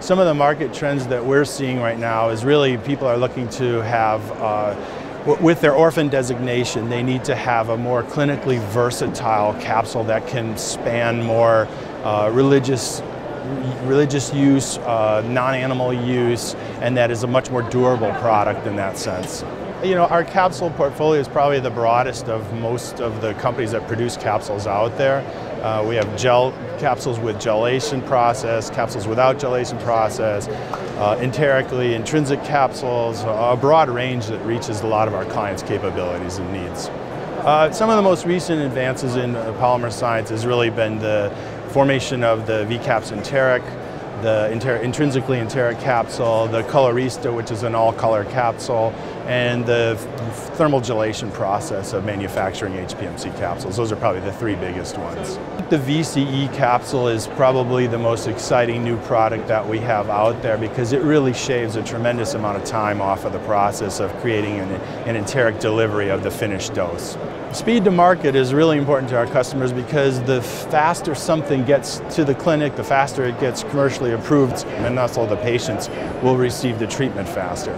Some of the market trends that we're seeing right now is really people are looking to have uh, with their orphan designation, they need to have a more clinically versatile capsule that can span more uh, religious religious use, uh, non-animal use, and that is a much more durable product in that sense. You know, our capsule portfolio is probably the broadest of most of the companies that produce capsules out there. Uh, we have gel capsules with gelation process, capsules without gelation process, uh, enterically intrinsic capsules, a broad range that reaches a lot of our clients' capabilities and needs. Uh, some of the most recent advances in polymer science has really been the formation of the VCAPS enteric, the inter intrinsically enteric capsule, the Colorista, which is an all-color capsule, and the thermal gelation process of manufacturing HPMC capsules. Those are probably the three biggest ones. The VCE capsule is probably the most exciting new product that we have out there because it really shaves a tremendous amount of time off of the process of creating an, an enteric delivery of the finished dose. Speed to market is really important to our customers because the faster something gets to the clinic, the faster it gets commercially approved, and thus all the patients will receive the treatment faster.